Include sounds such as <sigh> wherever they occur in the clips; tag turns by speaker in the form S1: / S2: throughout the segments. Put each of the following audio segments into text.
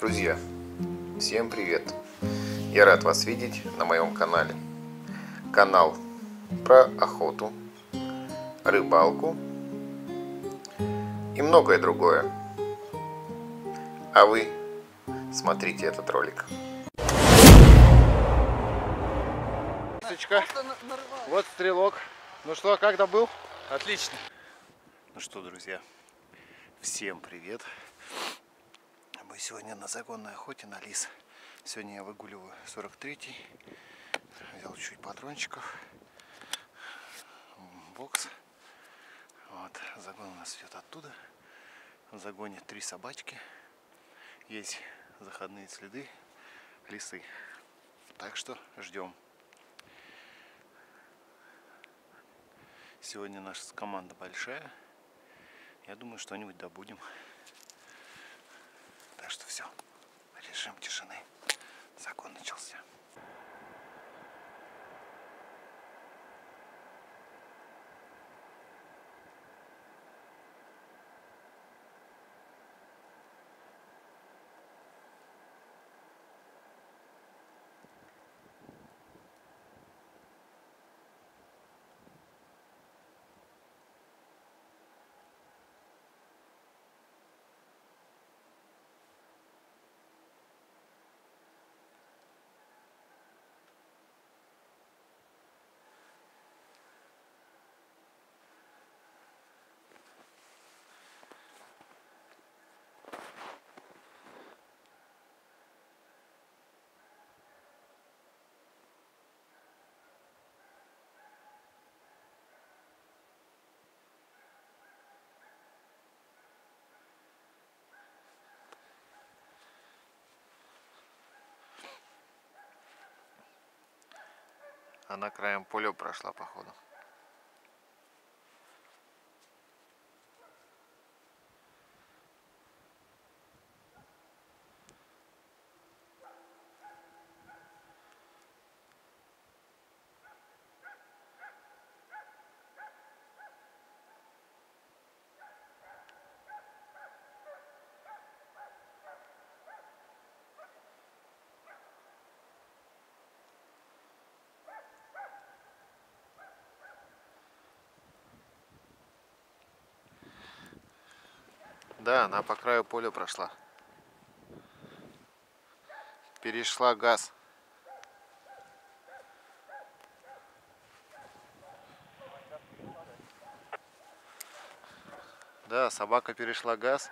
S1: Друзья, всем привет! Я рад вас видеть на моем канале. Канал про охоту, рыбалку и многое другое. А вы смотрите этот ролик.
S2: Вот стрелок. Ну что, как добыл?
S3: Отлично.
S2: Ну что, друзья, всем привет. Мы сегодня на загонной охоте на лис. Сегодня я выгуливаю 43-й. Взял чуть патрончиков. Бокс. Вот, загон у нас идет оттуда. В загоне три собачки. Есть заходные следы лисы. Так что ждем. Сегодня наша команда большая. Я думаю, что-нибудь добудем. Что все. Режим тишины. Закон начался. Она краем поля прошла, походу. Да, она по краю поля прошла. Перешла газ. Да, собака перешла газ.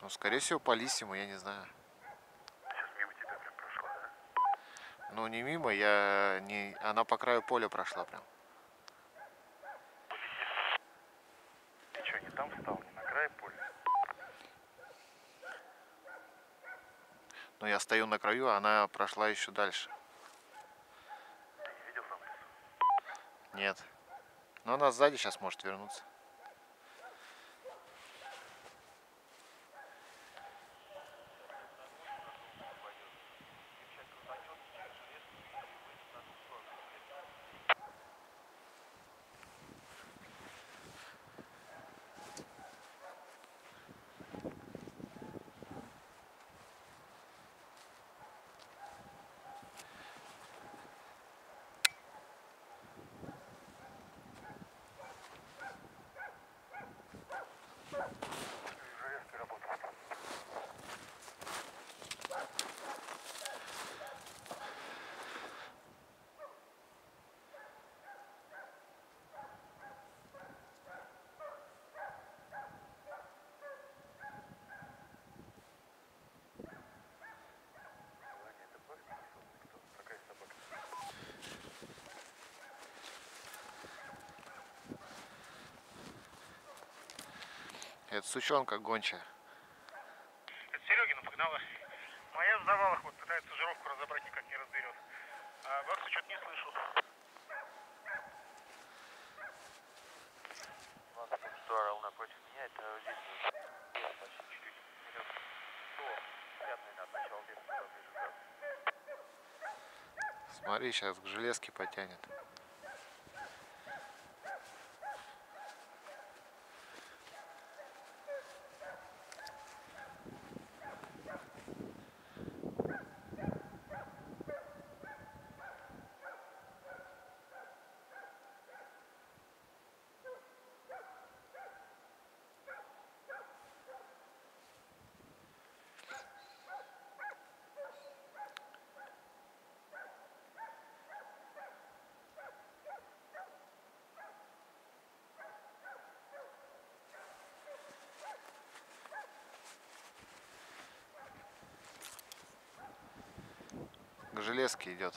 S2: Ну, скорее всего, по лисиму, я не знаю.
S3: Сейчас мимо тебя прям прошла, да?
S2: Ну, не мимо, я не... Она по краю поля прошла прям.
S3: Ты что, не там встал, не на крае поля?
S2: Но я стою на краю, а она прошла еще дальше.
S3: Ты не видел там лесу?
S2: Нет. Но она сзади сейчас может вернуться.
S3: Это
S2: сучонка гончая.
S4: Это Серегина погнала. Моя в завалах вот пытается жировку разобрать, никак не разберет. А Бакса что-то не слышу.
S3: Что орал напротив меня, это здесь почти чуть-чуть
S2: Смотри, сейчас к железке потянет. К железке идет.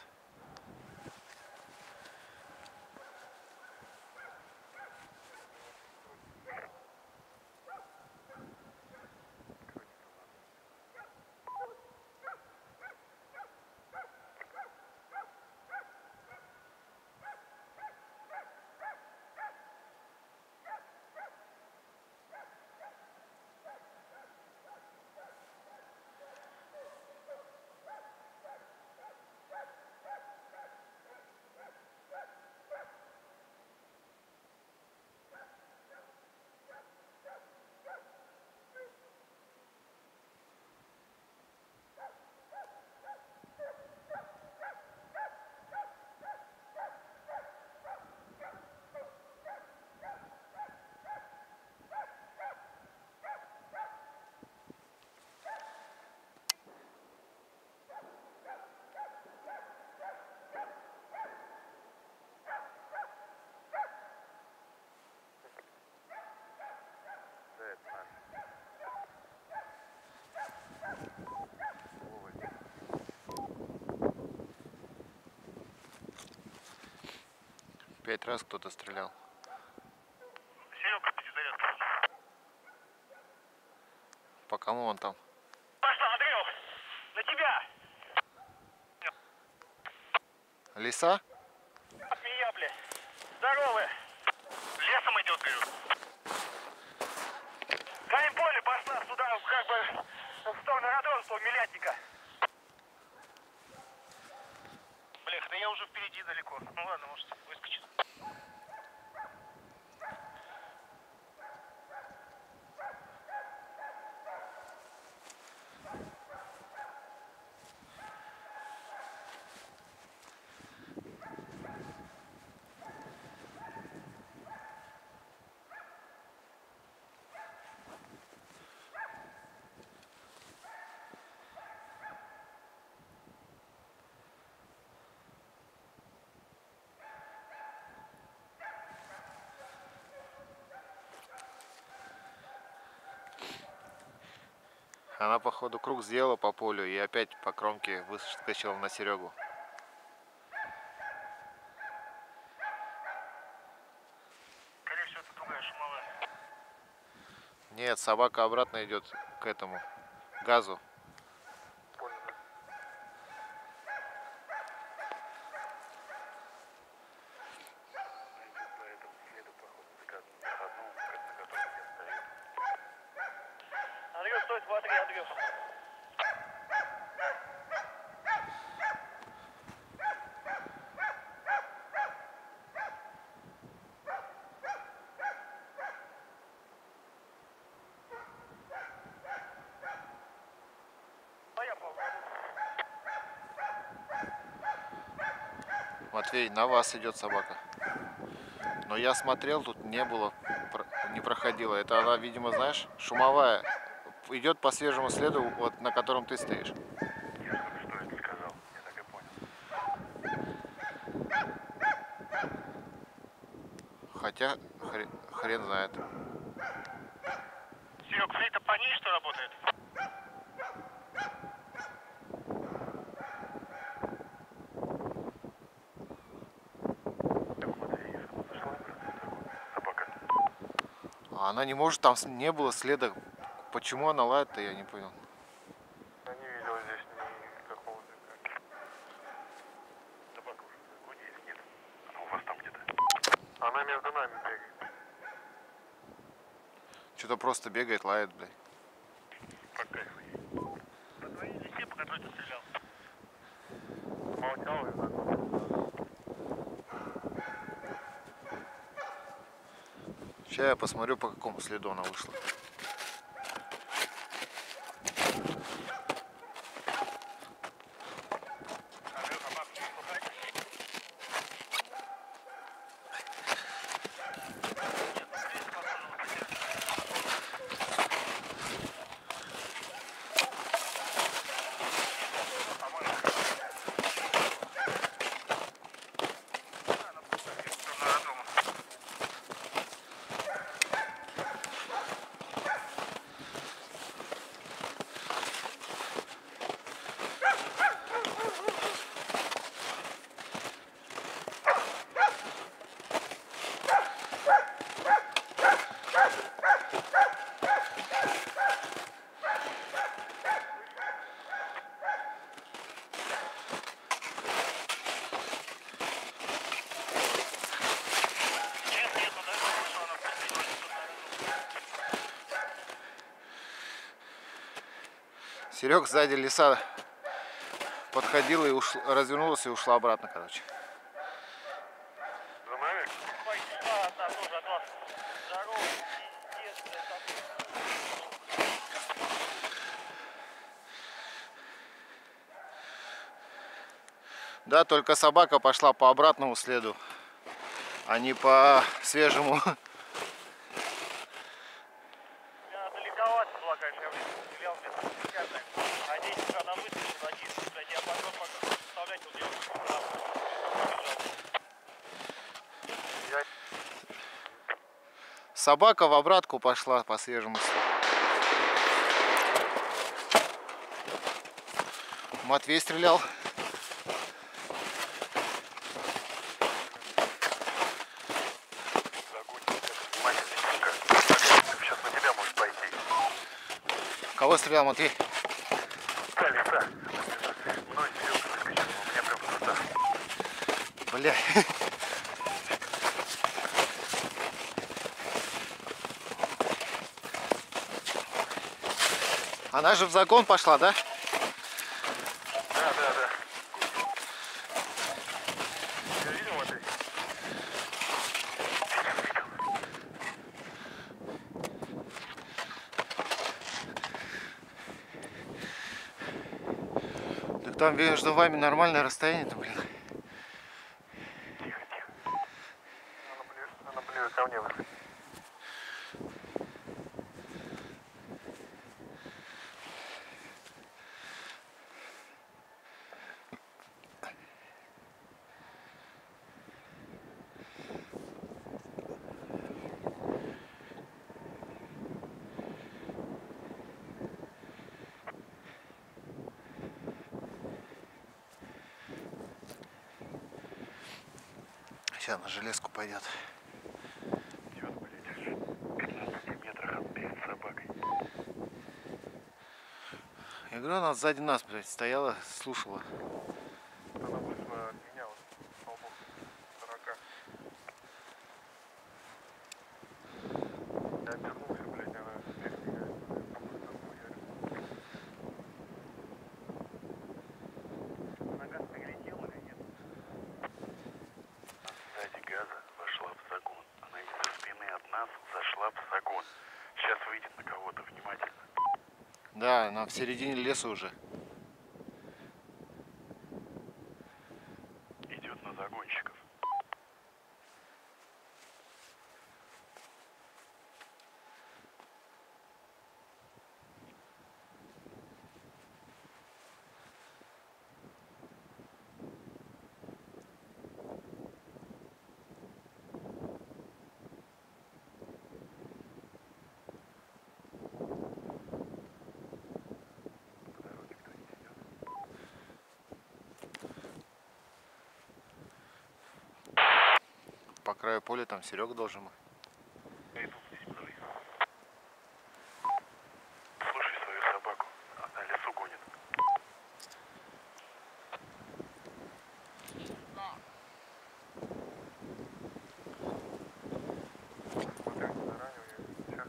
S2: Пять раз кто-то стрелял.
S4: Серега, перезарядка.
S2: По кому он там?
S4: Пошла, Андрюх! На тебя!
S2: Лиса?
S4: От меня, бля. Здоровы! Лесом идет, говорю. Гаем поле пошла сюда, как бы, в сторону Родонского, Милятника. Блях, да я уже впереди далеко. Ну ладно, может, выскочит.
S2: Она, походу, круг сделала по полю и опять по кромке выскочила на Серегу. Нет, собака обратно идет к этому газу.
S3: Идет по этому следу, походу, за ко- за родным, на котором я стою.
S4: Андрюх, стой, смотри, Андрюх. А я попробую.
S2: Матвей, на вас идет собака. Но я смотрел, тут не было, не проходила. Это она, видимо, знаешь, шумовая. Идет по свежему следу, вот на котором ты стоишь. Хотя хрен, хрен знает.
S4: Серег, флейта по ней что работает?
S3: Так вот, я ехал, зашла просто собака.
S2: А она не может, там не было следа. Почему она лает-то, я не понял.
S3: Я не видел здесь никакого движения. Собака уже или нет? Она у вас там где-то? Она между нами бегает.
S2: Что-то просто бегает, лает, блядь.
S3: По кайфу ей.
S4: По твоей лисе, по которой ты стрелял.
S3: Молчал и загон.
S2: Сейчас я посмотрю, по какому следу она вышла. Серег сзади леса подходила и ушла, развернулась и ушла обратно, короче. Да, только собака пошла по обратному следу, а не по свежему.
S4: Я далековато была, конечно, я блин, стрелял вместо пятикатной. А дети когда выстрелили, они, блядь, я потом пока представлять вот я побежал.
S2: Собака в обратку пошла по свежему следу. Матвей стрелял. Кого стрелял Матвей?
S3: Мной.
S2: Бля. <laughs> Она же в загон пошла, да?
S3: Да, да, да. Я видел это?
S2: Так там между вами нормальное расстояние-то, блин.
S3: Тихо, тихо. Она ближе, она ближе ко мне
S2: Сейчас на железку пойдет.
S3: Идет, блядь, в 15 метрах перед собакой.
S2: Я говорю, она сзади нас, блядь, стояла, слушала.
S3: Она вышла от меня вот столбов 40. Я обернулся, блядь, она слегка
S4: На газ прилетел или нет?
S3: Сзади газа вошла в загон. Она из-за спины от нас зашла в загон. Сейчас выйдет на кого-то внимательно.
S2: Да, она в середине леса уже.
S3: Идет на загонщиков. По дороге кто-нибудь идет.
S2: По краю поля там Серега должен быть.
S3: Я иду здесь мной. Слушай свою собаку. Она лесу гонит. Смотря не заранее, сейчас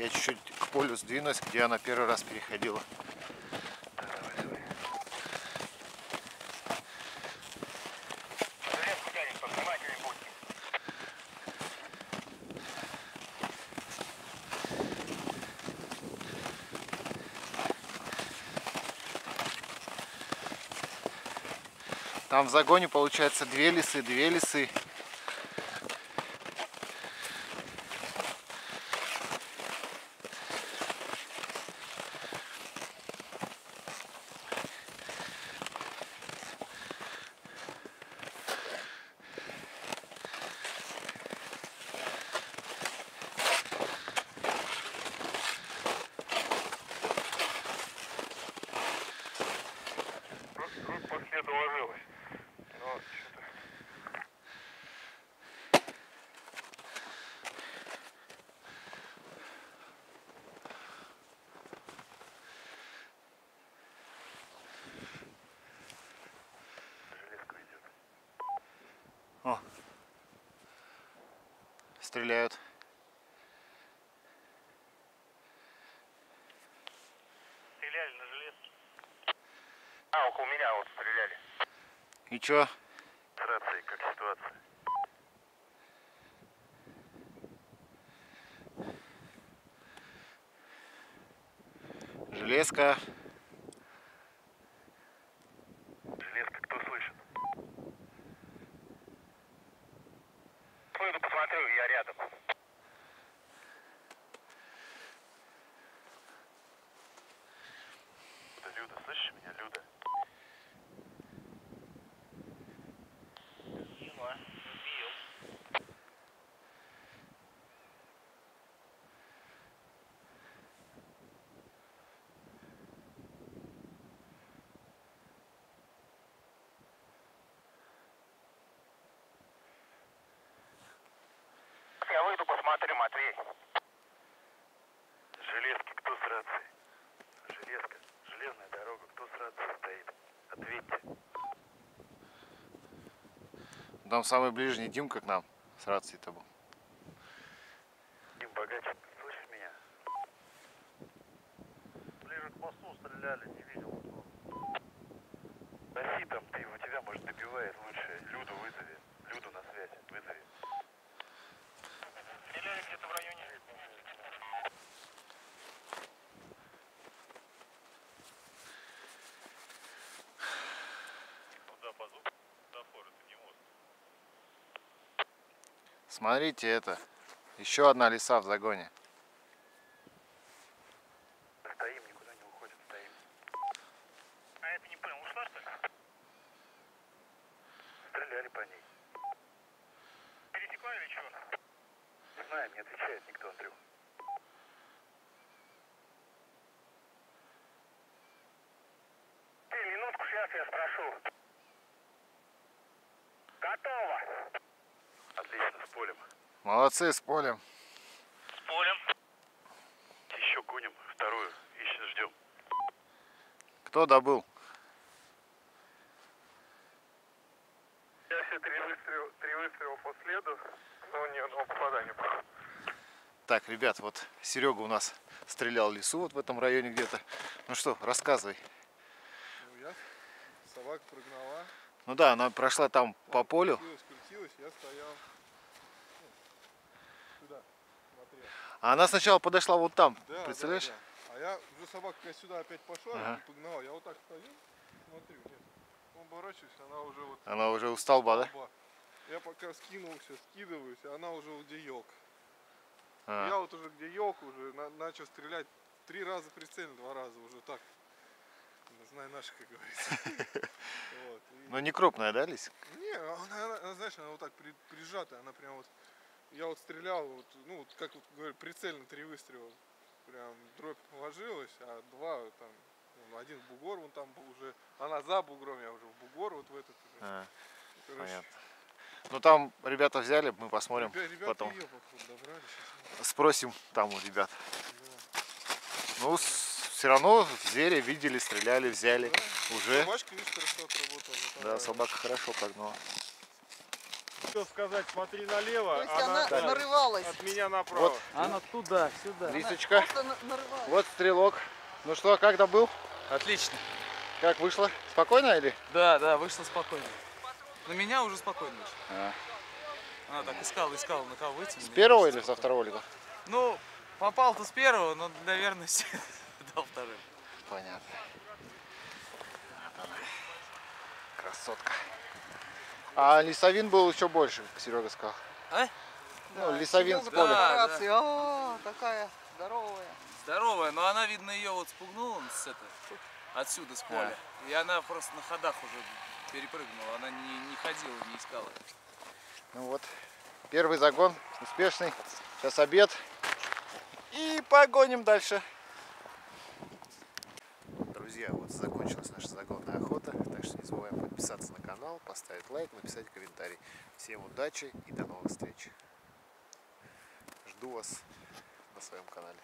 S2: Я чуть-чуть к полю сдвинусь, где она первый раз переходила. Там в загоне получается две лисы, две лисы.
S3: по следу ложилась. Но что-то... Железка идет.
S2: О. Стреляют.
S4: Стреляли на железке.
S3: А, около меня вот стреляли.
S2: И чё?
S3: С рацией, как ситуация?
S2: Железка.
S3: Железка, кто слышит? Пойду посмотрю, я рядом. Посмотрю, Матвей. Железки, кто с рацией? Железка, железная дорога, кто с рацией стоит? Ответьте.
S2: Там самый ближний Димка к нам с рацией-то был.
S3: Дим Богачев, слышишь меня?
S4: Ближе к мосту стреляли, не видел никого.
S3: Проси там ты, у тебя, может, добивает лучше. Люду вызови. Люду на связь вызови.
S4: Стреляли где-то в районе. Куда по звуку? Светофор, это не мост.
S2: Смотрите это. Еще одна лиса в загоне.
S3: Стоим, никуда не уходим, стоим.
S4: А это не понял, ушла что ли?
S3: Стреляли по ней.
S4: Пересекла или что?
S3: Не знаю, не отвечает никто, Андрюх. Ты, минутку, сейчас я спрошу. Готово. Отлично, с полем.
S2: Молодцы с полем.
S4: С полем.
S3: Еще гоним, вторую, ищем, ждем.
S2: Кто добыл?
S3: Я все три выстрела, три выстрела по следу, но ни одного попадания.
S2: Так, ребят, вот Серега у нас стрелял лису вот в этом районе где-то. Ну что, рассказывай.
S5: Ну, я, собака прогнала,
S2: Ну да, она прошла там по полю.
S5: крутилась, крутилась, я стоял ну, сюда, смотрел.
S2: А она сначала подошла вот там.
S5: Да,
S2: Представляешь?
S5: да, да. А я уже собака сюда опять пошла,
S2: Ага.
S5: погнала. Я вот так стою, смотрю, нет. Оборачиваюсь, она уже вот
S2: Она уже у столба, да?
S5: Я пока скинулся, скидываюсь, а она уже где елка.
S2: А.
S5: Я вот уже где елка уже на- начал стрелять три раза прицельно, два раза уже так. Знай наши, как говорится. <laughs> Вот, и-
S2: Ну не крупная, да, лись?
S5: Не, она, она- она, знаешь, она вот так при- прижатая, она прям вот. Я вот стрелял, вот, ну, вот как вот говорю, прицельно три выстрела. Прям дробь ложилась, а два там, ну, один в бугор, вон там уже. Она за бугром, я уже в бугор вот в этот. уже.
S2: А,
S5: Короче,
S2: понятно. Ну там ребята взяли, мы посмотрим
S5: ребя- ребята
S2: потом.
S5: ее, походу, добрали.
S2: Спросим там у ребят. Ну, все равно звери видели, стреляли, взяли. Уже.
S5: Собачка, видишь, хорошо отработала.
S2: Да, собака хорошо прогнала.
S4: Хотел сказать, смотри налево,
S6: То есть она нарывалась.
S4: от меня направо.
S2: Вот.
S7: Она туда, сюда.
S2: Лисочка, вот стрелок. Ну что, как добыл?
S7: Отлично.
S2: Как вышло? Спокойно или?
S7: Да, да, вышла спокойно. На меня уже спокойно вышла.
S2: А.
S7: Она так искала, искала, на кого выйти.
S2: С первого или со второго лика?
S7: Ну, попал-то с первого, но для <laughs> дал вторым.
S2: Понятно. Вот она. Красотка. А лесовин был еще больше, Серега сказал.
S7: А?
S2: Ну, лесовин с поля.
S7: Да.
S6: по рации, «А, такая здоровая.
S7: Здоровая, но она, видно, ее вот спугнула с это, отсюда, с поля. И она просто на ходах уже перепрыгнула. Она не, не ходила, не искала.
S2: Ну вот, первый загон успешный. Сейчас обед. И погоним дальше. Друзья, вот закончилась наша загонная охота, так что не забываем подписаться на канал, поставить лайк, написать комментарий. Всем удачи и до новых встреч. Жду вас на своем канале.